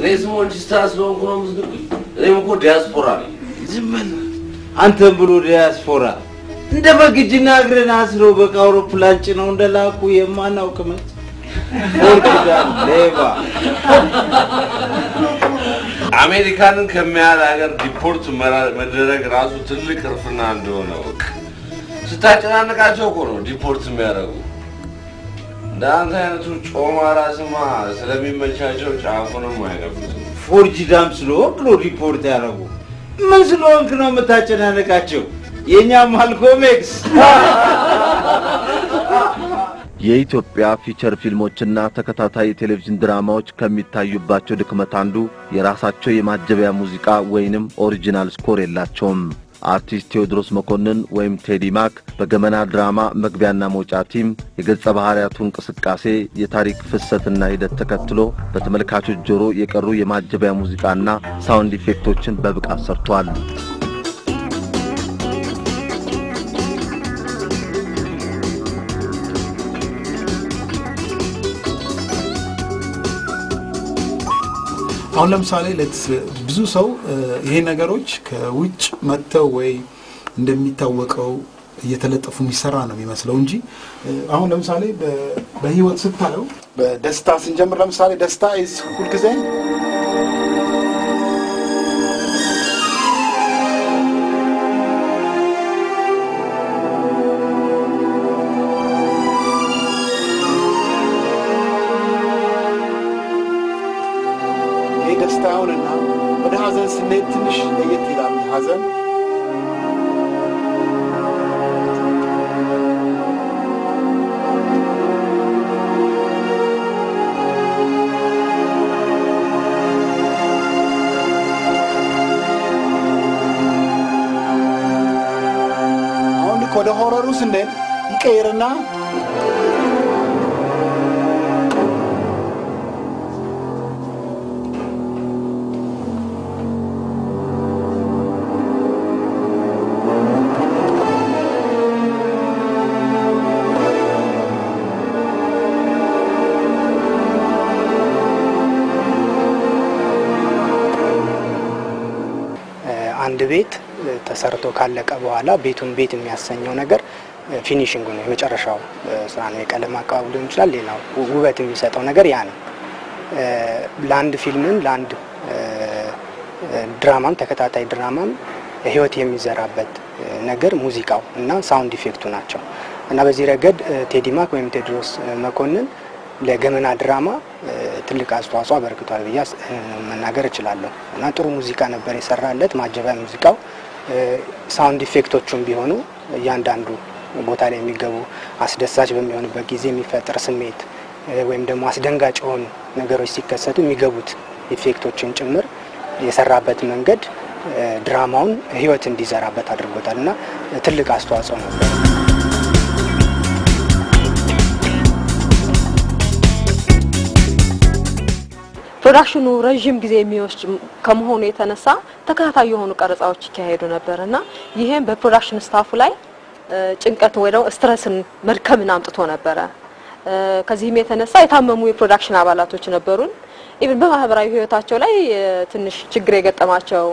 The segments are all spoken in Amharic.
እኔ ስሞንቺስታ ስለሆንኩ ነው የምትንቁኝ? እኔም እኮ ዲያስፖራ ነኝ። ዝም በል አንተም ብሎ ዲያስፖራ እንደ በግጅና እግርን አስረው በቃ አውሮፕላን ጭነው እንደላኩ የማናውቅ መት ፖርቱጋል ሌባ አሜሪካንን ከሚያህል ሀገር ዲፖርት መደረግ ራሱ ትልቅ እርፍና እንደሆነ ስታጨናንቃቸው እኮ ነው ዲፖርት የሚያደርጉ። እንደ አንተ አይነቱ ጮማ ራስማ ስለሚመቻቸው ጫፉንም አይነፉትም። ፎርጅዳም ስለሆንክ ነው deport ያደረጉ። ምን ስለሆንክ ነው የምታጨናንቃቸው? የእኛ ማልኮም ኤክስ የኢትዮጵያ feature ፊልሞችና ተከታታይ የቴሌቪዥን ድራማዎች ከሚታዩባቸው ድክመት አንዱ የራሳቸው የማጀቢያ ሙዚቃ ወይንም original score የላቸውም። አርቲስት ቴዎድሮስ መኮንን ወይም ቴዲ ማክ በገመና ድራማ መግቢያና መውጫ theme የገጸ ባህሪያቱ እንቅስቃሴ፣ የታሪክ ፍሰትና ሂደት ተከትሎ በተመልካቾች ጆሮ የቀሩ የማጀቢያ ሙዚቃና sound effect ኦችን በብቃት ሰርቷል። አሁን ለምሳሌ ብዙ ሰው ይሄ ነገሮች ከውጭ መጥተው ወይ እንደሚታወቀው እየተለጠፉ የሚሰራ ነው የሚመስለው እንጂ አሁን ለምሳሌ በህይወት ስታየው በደስታ ስንጀምር ለምሳሌ ደስታ ሁልጊዜ ወደ ሀዘን ስንሄድ ትንሽ ለየት ይላል ሀዘን አሁን ልክ ወደ ሆረሩ ስንሄድ ይቀይርና ተሰርቶ ካለቀ በኋላ ቤቱን ቤት የሚያሰኘው ነገር finishing ኡ ነው፣ የመጨረሻው ስራ ነው። የቀለም አቀባቡ ሊሆን ይችላል። ሌላው ውበት የሚሰጠው ነገር ያ ነው። ለአንድ ፊልምም ለአንድ ድራማም ተከታታይ ድራማም ህይወት የሚዘራበት ነገር ሙዚቃው እና sound effect ኡ ናቸው እና በዚህ ረገድ እ፣ ቴዲ ማክ ወይም ቴዎድሮስ እ፣ መኮንን ለገመና ድራማ ትልቅ አስተዋጽኦ አበርክቷል ብዬ መናገር እችላለሁ እና ጥሩ ሙዚቃ ነበር የሰራለት። ማጀቢያ ሙዚቃው sound effect ኦቹም ቢሆኑ እያንዳንዱ ቦታ ላይ የሚገቡ አስደሳች በሚሆንበት ጊዜ የሚፈጥር ስሜት ወይም ደግሞ አስደንጋጭ የሆኑ ነገሮች ሲከሰቱ የሚገቡት effect ኦችን ጭምር የሰራበት መንገድ ድራማውን ህይወት እንዲዘራበት አድርጎታል እና ትልቅ አስተዋጽኦ ነበር። ፕሮዳክሽኑ ረዥም ጊዜ የሚወስድ ከመሆኑ የተነሳ ተከታታይ የሆኑ ቀረጻዎች ይካሄዱ ነበር እና ይህም በ production staffu ላይ እ፣ ጭንቀት ወይ ደግሞ stress ን መድከምን አምጥቶ ነበረ። ከዚህም የተነሳ የታመሙ የፕሮዳክሽን አባላቶች ነበሩን። even በማህበራዊ ህይወታቸው ላይ ትንሽ ችግር የገጠማቸው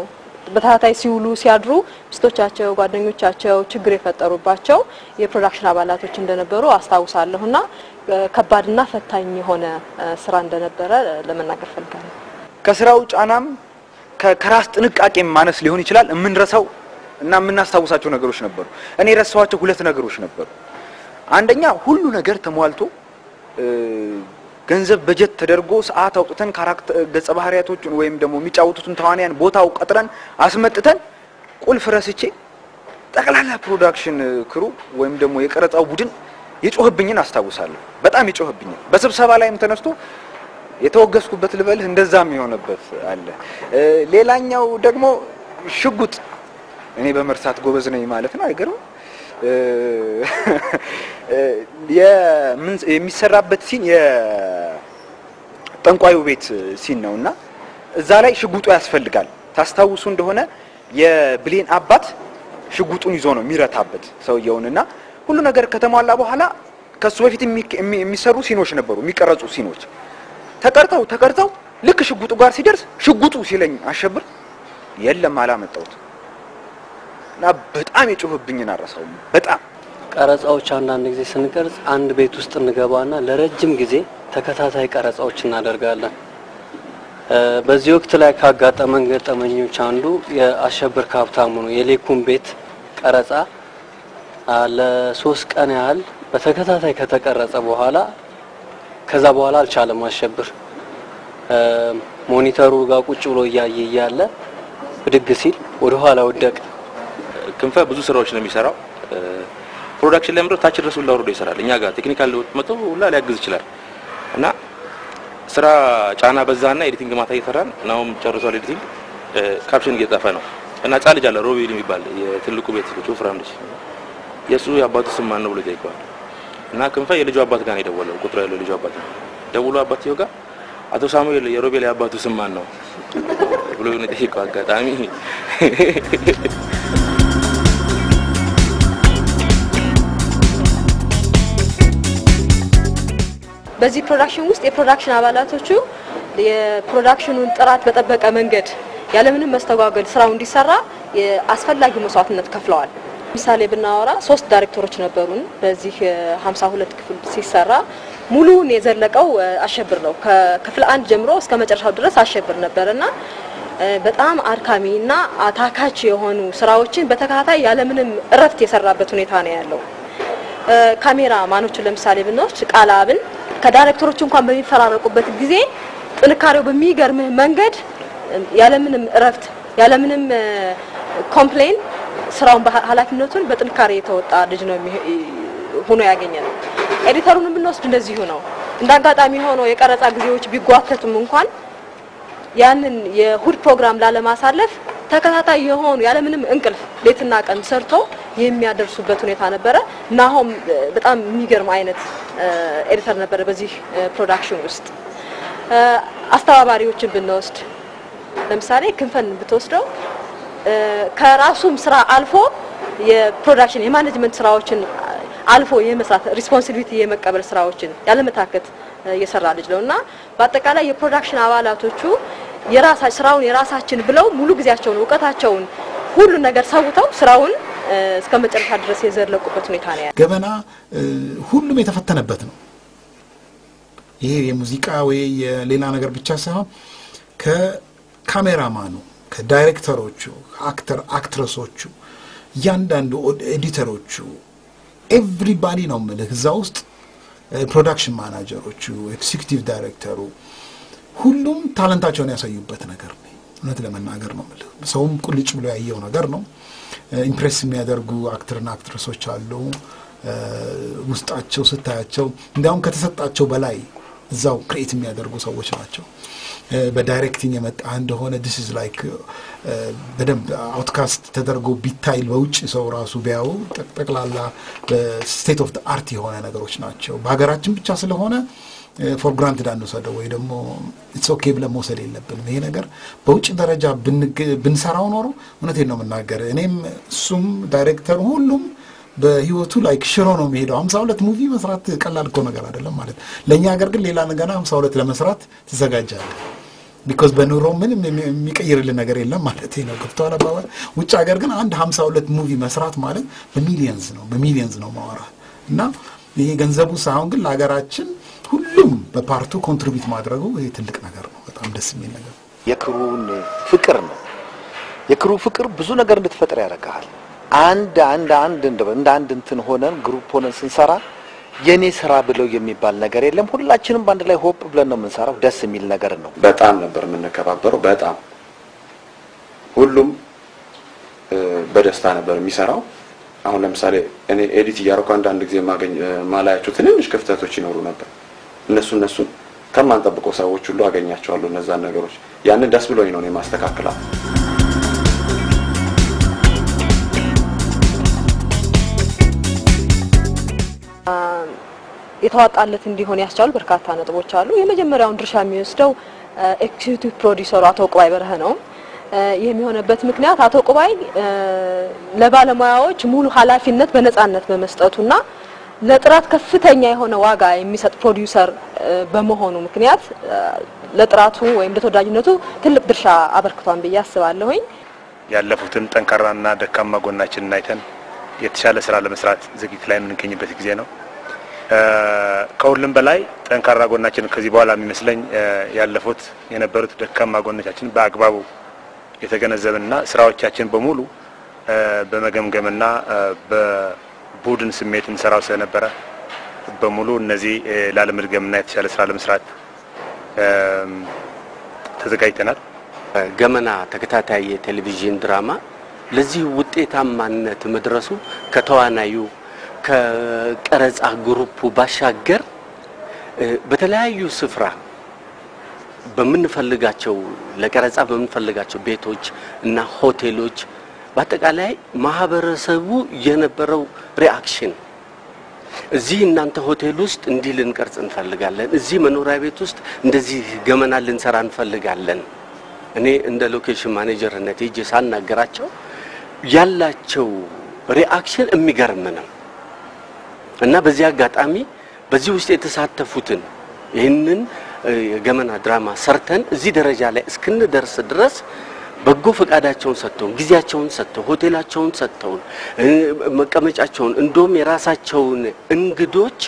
በተከታታይ ሲውሉ ሲያድሩ ሚስቶቻቸው፣ ጓደኞቻቸው ችግር የፈጠሩባቸው የፕሮዳክሽን አባላቶች እንደነበሩ አስታውሳለሁ እና እ፣ ከባድና ፈታኝ የሆነ ስራ እንደነበረ ለመናገር ፈልጋለሁ። ከስራው ጫናም ከራስ ጥንቃቄ ማነስ ሊሆን ይችላል። የምንረሳው እና የምናስታውሳቸው ነገሮች ነበሩ። እኔ የረሳኋቸው ሁለት ነገሮች ነበሩ። አንደኛ ሁሉ ነገር ተሟልቶ ገንዘብ በጀት ተደርጎ ሰዓት አውጥተን character ገጸ ባህሪያቶቹን ወይም ደግሞ የሚጫወቱትን ተዋንያን ቦታው ቀጥረን አስመጥተን ቁልፍ ረስቼ ጠቅላላ ፕሮዳክሽን ክሩ ወይም ደግሞ የቀረጻው ቡድን የጮህብኝን አስታውሳለሁ። በጣም የጮህብኝን በስብሰባ ላይም ተነስቶ የተወገዝኩበት ልበልህ እንደዛም የሆነበት አለ። ሌላኛው ደግሞ ሽጉጥ እኔ በመርሳት ጎበዝ ነኝ ማለት ነው። አይገርም? የሚሰራበት ሲን የጠንቋዩ ቤት ሲን ነው እና እዛ ላይ ሽጉጡ ያስፈልጋል። ታስታውሱ እንደሆነ የብሌን አባት ሽጉጡን ይዞ ነው የሚረታበት ሰውየውን እና ሁሉ ነገር ከተሟላ በኋላ ከሱ በፊት የሚ- የሚ- የሚሰሩ ሲኖች ነበሩ፣ የሚቀረጹ ሲኖች ተቀርጸው ተቀርጸው ልክ ሽጉጡ ጋር ሲደርስ ሽጉጡ ሲለኝ አሸብር የለም አላመጣሁት እና በጣም የጮህብኝን አረሳውም። በጣም ቀረጻዎች አንዳንድ ጊዜ ስንቀርጽ አንድ ቤት ውስጥ እንገባና ለረጅም ጊዜ ተከታታይ ቀረጻዎች እናደርጋለን። በዚህ ወቅት ላይ ካጋጠመን ገጠመኞች አንዱ የአሸብር ከሀብታሙ ነው። የሌኩን ቤት ቀረጻ ለሶስት ቀን ያህል በተከታታይ ከተቀረጸ በኋላ ከዛ በኋላ አልቻለም አሸብር monitor ኡ ጋር ቁጭ ብሎ እያየ እያለ ብድግ ሲል ወደ ኋላ ወደቀ። ክንፈ ብዙ ስራዎች ነው የሚሰራው። ፕሮዳክሽን ላይ ምድር ታች ድረስ ሁላ ወርዶ ይሰራል። እኛ ጋር technical መጥቶ ሁላ ሊያግዝ ይችላል እና ስራ ጫና በዛና editing ማታ እየሰራን ናሆም ጨርሷል editing caption እየጻፈ ነው እና ህጻን ልጅ አለ ሮቤል የሚባል የትልቁ ቤት ልጅ ወፍራም የእሱ የአባቱ ስም ማን ነው ብሎ ይጠይቀዋል? እና ክንፈ የልጁ አባት ጋር ነው የደወለው ቁጥሩ ያለው ልጁ አባት ነው ደውሎ አባትየው ጋር አቶ ሳሙኤል የሮቤል የአባቱ ስም ማን ነው ብሎ ነው የጠየቀው አጋጣሚ። በዚህ ፕሮዳክሽን ውስጥ የፕሮዳክሽን አባላቶቹ የፕሮዳክሽኑን ጥራት በጠበቀ መንገድ ያለምንም መስተጓገል ስራው እንዲሰራ አስፈላጊው መስዋዕትነት ከፍለዋል። ምሳሌ ብናወራ ሶስት ዳይሬክተሮች ነበሩን። በዚህ ሀምሳ ሁለት ክፍል ሲሰራ ሙሉውን የዘለቀው አሸብር ነው። ከክፍል አንድ ጀምሮ እስከ መጨረሻው ድረስ አሸብር ነበር እና በጣም አድካሚ እና አታካች የሆኑ ስራዎችን በተከታታይ ያለምንም እረፍት የሰራበት ሁኔታ ነው ያለው። camera man ኦችን ለምሳሌ ብንወስድ ቃል አብን ከዳይሬክተሮቹ እንኳን በሚፈራረቁበት ጊዜ ጥንካሬው በሚገርምህ መንገድ ያለምንም እረፍት ያለምንም complain ስራውን ኃላፊነቱን በጥንካሬ የተወጣ ልጅ ነው ሆኖ ያገኘ ነው። ኤዲተሩንም ብንወስድ እንደዚሁ ነው። እንደ አጋጣሚ ሆኖ የቀረጻ ጊዜዎች ቢጓተቱም እንኳን ያንን የእሁድ ፕሮግራም ላለማሳለፍ ተከታታይ የሆኑ ያለምንም እንቅልፍ ሌትና ቀን ሰርቶ የሚያደርሱበት ሁኔታ ነበረ። ናሆም በጣም የሚገርም አይነት ኤዲተር ነበረ በዚህ ፕሮዳክሽን ውስጥ። አስተባባሪዎችን ብንወስድ ለምሳሌ ክንፈን ብትወስደው ከራሱም ስራ አልፎ የፕሮዳክሽን የ management ስራዎችን አልፎ የመስራት responsibility የመቀበል ስራዎችን ያለመታከት የሰራ ልጅ ነው እና በአጠቃላይ የፕሮዳክሽን አባላቶቹ የራሳ- ስራውን የራሳችን ብለው ሙሉ ጊዜያቸውን እውቀታቸውን ሁሉ ነገር ሰውተው ስራውን እስከ መጨረሻ ድረስ የዘለቁበት ሁኔታ ነው ያለው። ገመና ሁሉም የተፈተነበት ነው። ይሄ የሙዚቃ ወይ የሌላ ነገር ብቻ ሳይሆን ከካሜራማኑ፣ ከዳይሬክተሮቹ፣ ከ actor actress ኦቹ፣ እያንዳንዱ ኤዲተሮቹ everybody ነው የምልህ እዛ ውስጥ production manager ኦቹ፣ executive director ኡ ሁሉም talent ኣቸውን ያሳዩበት ነገር እውነት ለመናገር ነው የምልህ ሰውም ቁልጭ ብሎ ያየው ነገር ነው። impress የሚያደርጉ actor ና actress ኦች አሉ። ውስጣቸው ስታያቸው እንዲያውም ከተሰጣቸው በላይ እዛው create የሚያደርጉ ሰዎች ናቸው። በ directing የመጣ እንደሆነ this is like በደንብ outcast ተደርጎ ቢታይ በውጭ ሰው ራሱ ቢያዩ ጠቅ- ጠቅላላ state of art የሆነ ነገሮች ናቸው። በሀገራችን ብቻ ስለሆነ for granted አንወሰደው ወይ ደግሞ it's okay ብለን መውሰድ የለብንም። ይሄ ነገር በውጭ ደረጃ ብንሰራው ኖሮ እውነቴን ነው የምናገር እኔም እሱም ዳይሬክተር ሁሉም በህይወቱ like ሽሮ ነው የሚሄደው። ሀምሳ ሁለት movie መስራት ቀላል እኮ ነገር አይደለም ማለት ለእኛ ሀገር ግን ሌላ ገና ሀምሳ ሁለት ለመስራት ትዘጋጃለህ። because በኑሮ ምንም የሚ- የሚቀይርልን ነገር የለም ማለት ነው። ገብቶሃል አባባል? ውጭ ሀገር ግን አንድ ሀምሳ ሁለት movie መስራት ማለት በ millions ነው በ millions ነው ማወራ እና ይሄ ገንዘቡ ሳይሆን ግን ለሀገራችን ሁሉም በ part ኡ contribute ማድረጉ ይሄ ትልቅ ነገር ነው። በጣም ደስ የሚል ነገር የ crew ን ፍቅር ነው። የ crew ፍቅር ብዙ ነገር እንድትፈጥር ያደርግሃል። አንድ አንድ አንድ እንደ አንድ እንትን ሆነን group ሆነን ስንሰራ የኔ ስራ ብለው የሚባል ነገር የለም። ሁላችንም በአንድ ላይ hope ብለን ነው የምንሰራው። ደስ የሚል ነገር ነው። በጣም ነበር የምንከባበረው። በጣም ሁሉም በደስታ ነበር የሚሰራው። አሁን ለምሳሌ እኔ edit እያደረኩ አንዳንድ ጊዜ ማላያቸው ትንንሽ ክፍተቶች ይኖሩ ነበር። እነሱ እነሱን ከማንጠብቀው ሰዎች ሁሉ አገኛቸዋለሁ እነዛን ነገሮች። ያንን ደስ ብሎኝ ነው እኔ ማስተካከላ የተዋጣለት እንዲሆን ያስቻሉ በርካታ ነጥቦች አሉ። የመጀመሪያውን ድርሻ የሚወስደው executive producer ኡ አቶ ቁባይ በረሀ ነው። የሚሆነበት ምክንያት አቶ ቁባይ ለባለሙያዎች ሙሉ ኃላፊነት በነጻነት በመስጠቱና ለጥራት ከፍተኛ የሆነ ዋጋ የሚሰጥ ፕሮዲውሰር በመሆኑ ምክንያት ለጥራቱ ወይም ለተወዳጅነቱ ትልቅ ድርሻ አበርክቷል ብዬ አስባለሁኝ። ያለፉትን ጠንካራና ደካማ ጎናችንን አይተን የተሻለ ስራ ለመስራት ዝግጅት ላይ የምንገኝበት ጊዜ ነው። ከሁሉም በላይ ጠንካራ ጎናችን ከዚህ በኋላ የሚመስለኝ ያለፉት የነበሩት ደካማ ጎኖቻችን በአግባቡ የተገነዘብንና ስራዎቻችን በሙሉ በመገምገምና በቡድን ስሜት እንሰራው ስለነበረ በሙሉ እነዚህ ላለመድገምና የተሻለ ስራ ለመስራት ተዘጋጅተናል። ገመና ተከታታይ የቴሌቪዥን ድራማ ለዚህ ውጤታማነት መድረሱ ከተዋናዩ ከቀረጻ ግሩፑ ባሻገር በተለያዩ ስፍራ በምንፈልጋቸው ለቀረጻ በምንፈልጋቸው ቤቶች እና ሆቴሎች በአጠቃላይ ማህበረሰቡ የነበረው reaction እዚህ እናንተ ሆቴል ውስጥ እንዲህ ልንቀርጽ እንፈልጋለን፣ እዚህ መኖሪያ ቤት ውስጥ እንደዚህ ገመና ልንሰራ እንፈልጋለን። እኔ እንደ location manager ነት ሄጄ ሳናገራቸው ያላቸው reaction የሚገርም ነው እና በዚህ አጋጣሚ በዚህ ውስጥ የተሳተፉትን ይህንን የገመና ድራማ ሰርተን እዚህ ደረጃ ላይ እስክንደርስ ድረስ በጎ ፈቃዳቸውን ሰጥተውን ጊዜያቸውን ሰጥተው ሆቴላቸውን ሰጥተውን መቀመጫቸውን እንደውም የራሳቸውን እንግዶች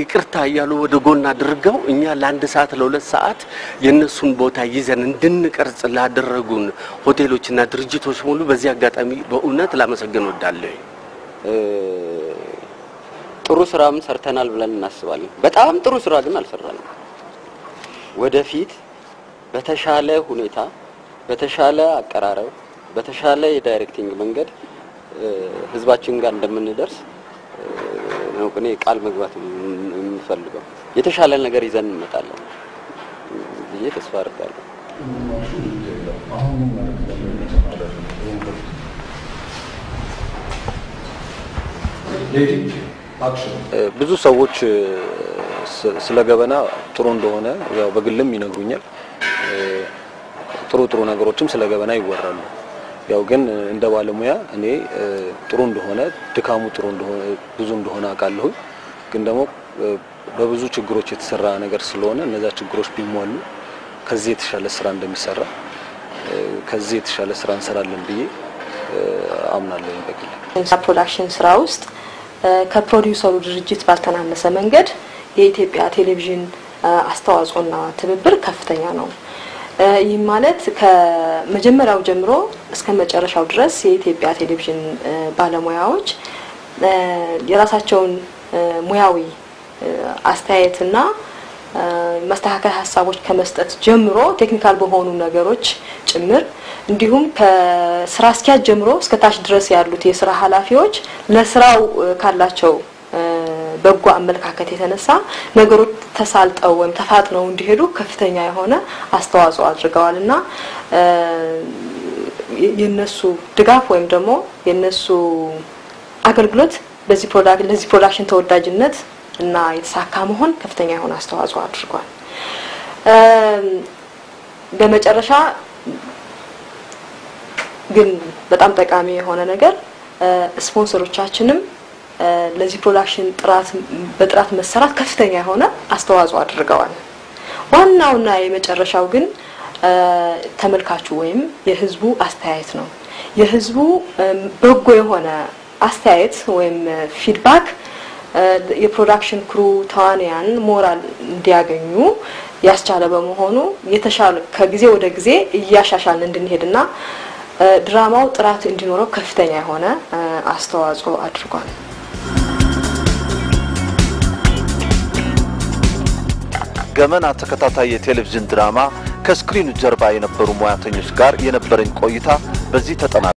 ይቅርታ እያሉ ወደ ጎን አድርገው እኛ ለአንድ ሰዓት ለሁለት ሰዓት የእነሱን ቦታ ይዘን እንድንቀርጽ ላደረጉን ሆቴሎችና ድርጅቶች ሙሉ በዚህ አጋጣሚ በእውነት ላመሰግን እወዳለሁ። ጥሩ ስራም ሰርተናል ብለን እናስባለን። በጣም ጥሩ ስራ ግን አልሰራንም። ወደፊት በተሻለ ሁኔታ በተሻለ አቀራረብ በተሻለ የ directing መንገድ ህዝባችን ጋር እንደምንደርስ ነው እኔ ቃል መግባት የምፈልገው። የተሻለ ነገር ይዘን እንመጣለን ብዬ ተስፋ አድርጋለሁ። ብዙ ሰዎች ስለ ገበና ጥሩ እንደሆነ ያው በግልም ይነግሩኛል። ጥሩ ጥሩ ነገሮችም ስለ ገበና ይወራሉ። ያው ግን እንደ ባለሙያ እኔ ጥሩ እንደሆነ ድካሙ ጥሩ እንደሆነ ብዙ እንደሆነ አውቃለሁ። ግን ደግሞ በብዙ ችግሮች የተሰራ ነገር ስለሆነ እነዛ ችግሮች ቢሟሉ ከዚህ የተሻለ ስራ እንደሚሰራ ከዚህ የተሻለ ስራ እንሰራለን ብዬ አምናለሁ በግል። production ስራ ውስጥ ከፕሮዲውሰሩ ድርጅት ባልተናነሰ መንገድ የኢትዮጵያ ቴሌቪዥን አስተዋጽኦና ትብብር ከፍተኛ ነው። ይህ ማለት ከመጀመሪያው ጀምሮ እስከ መጨረሻው ድረስ የኢትዮጵያ ቴሌቪዥን ባለሙያዎች የራሳቸውን ሙያዊ አስተያየትና መስተካከል ሀሳቦች ከመስጠት ጀምሮ technical በሆኑ ነገሮች ጭምር እንዲሁም ከስራ አስኪያጅ ጀምሮ እስከ ታች ድረስ ያሉት የስራ ኃላፊዎች ለስራው ካላቸው በጎ አመለካከት የተነሳ ነገሮች ተሳልጠው ወይም ተፋጥነው እንዲሄዱ ከፍተኛ የሆነ አስተዋጽኦ አድርገዋል። እና የነሱ ድጋፍ ወይም ደግሞ የነሱ አገልግሎት በዚህ ለዚህ production ተወዳጅነት እና የተሳካ መሆን ከፍተኛ የሆነ አስተዋጽኦ አድርጓል። በመጨረሻ ግን በጣም ጠቃሚ የሆነ ነገር ስፖንሰሮቻችንም ለዚህ production ጥራት በጥራት መሰራት ከፍተኛ የሆነ አስተዋጽኦ አድርገዋል። ዋናውና የመጨረሻው ግን ተመልካቹ ወይም የህዝቡ አስተያየት ነው። የህዝቡ በጎ የሆነ አስተያየት ወይም feedback የ production crew ተዋንያን ሞራል እንዲያገኙ ያስቻለ በመሆኑ የተሻለ ከጊዜ ወደ ጊዜ እያሻሻልን እንድንሄድና ድራማው ጥራት እንዲኖረው ከፍተኛ የሆነ አስተዋጽኦ አድርጓል። ገመና ተከታታይ የቴሌቪዥን ድራማ ከስክሪኑ ጀርባ የነበሩ ሙያተኞች ጋር የነበረኝ ቆይታ በዚህ ተጠናል።